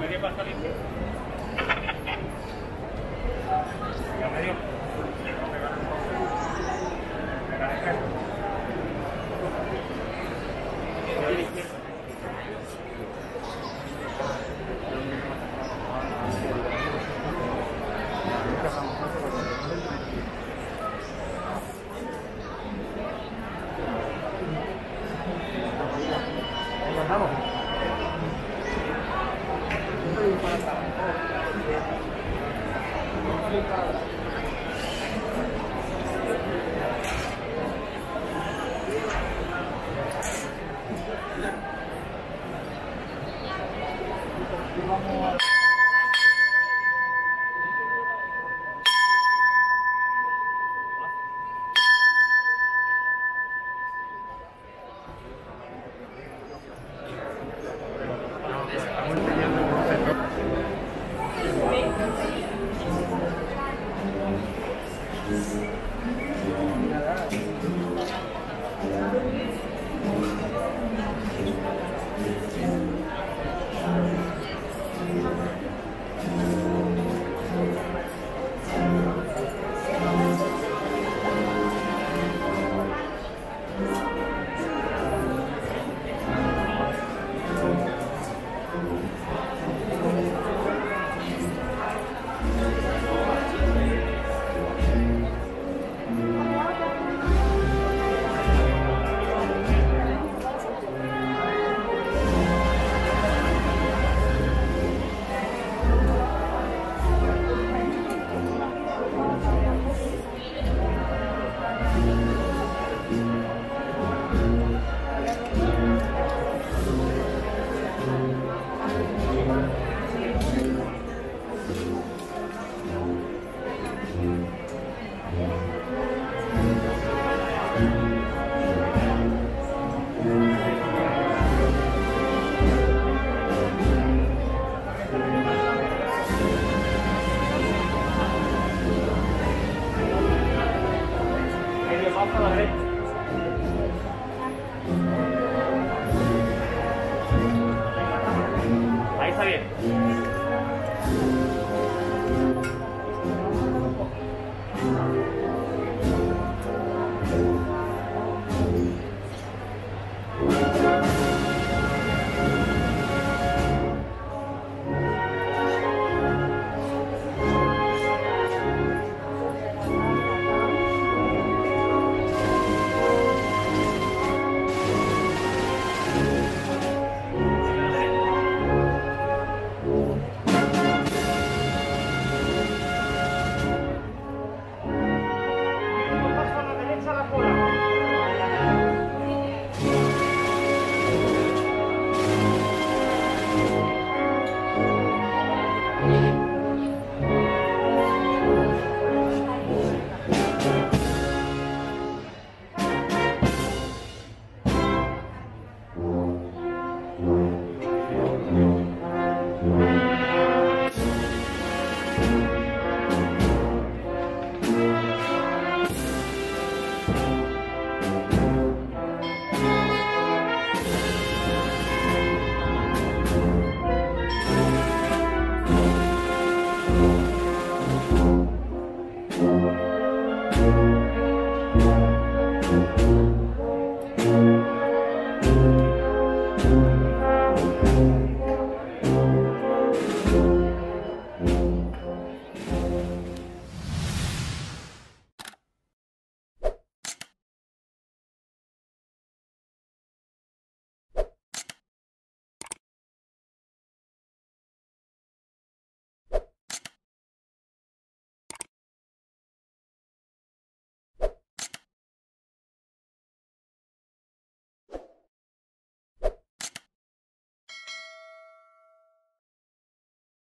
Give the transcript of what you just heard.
mayoría va a limpia.